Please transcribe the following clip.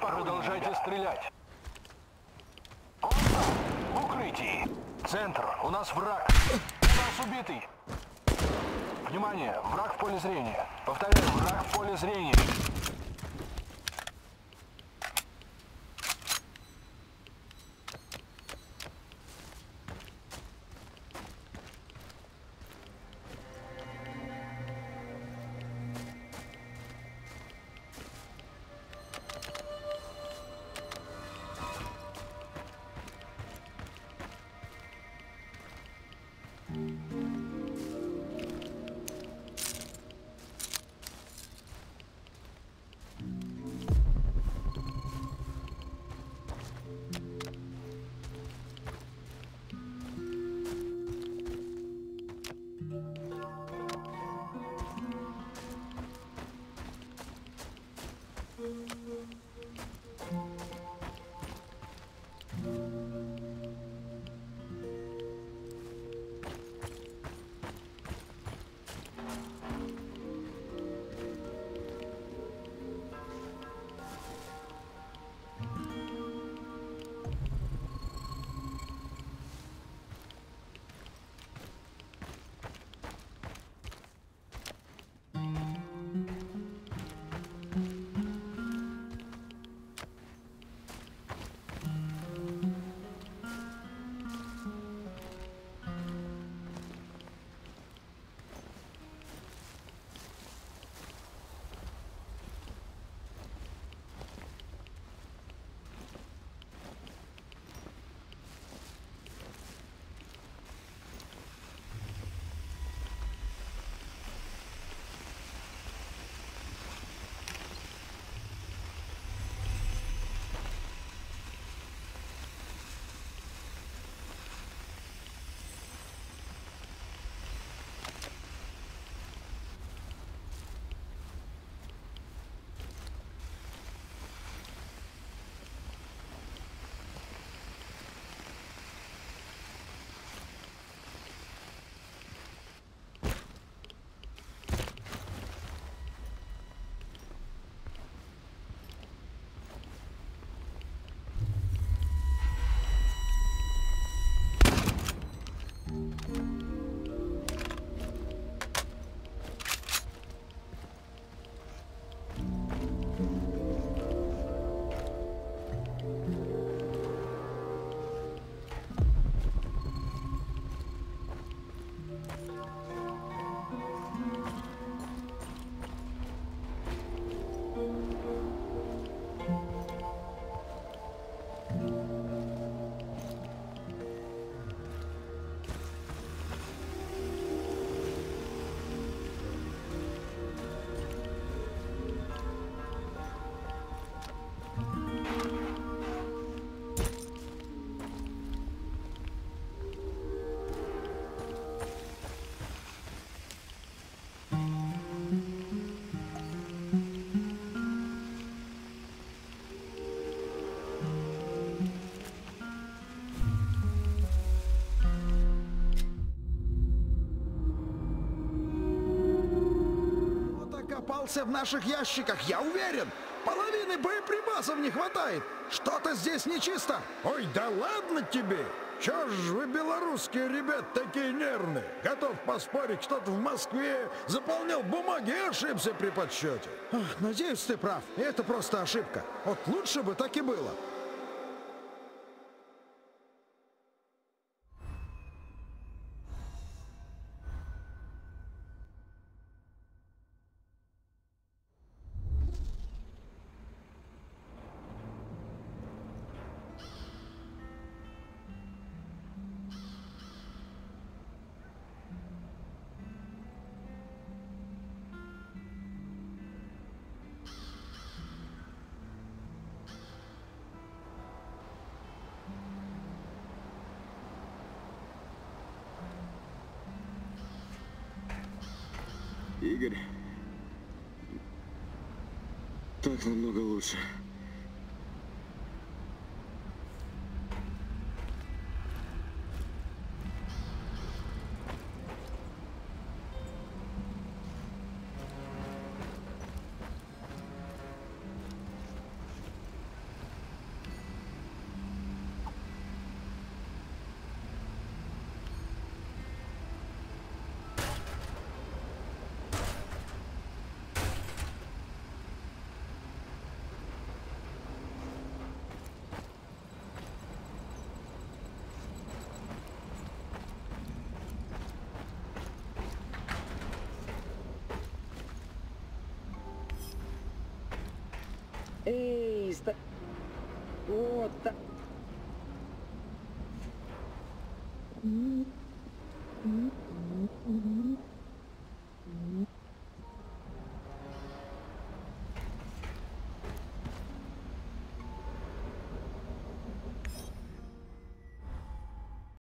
Продолжайте стрелять. Он в укрытии. Центр, у нас враг. У нас убитый. Внимание, враг в поле зрения. Повторяю, враг в поле зрения. Копался в наших ящиках, я уверен. Половины боеприпасов не хватает. Что-то здесь нечисто. Ой, да ладно тебе. Чё ж вы, белорусские ребят, такие нервные? Готов поспорить, кто-то в Москве заполнял бумаги и ошибся при подсчете. Ах, Надеюсь, ты прав. Это просто ошибка. Вот лучше бы так и было. Игорь. Так намного лучше. Эй, ста... Вот так.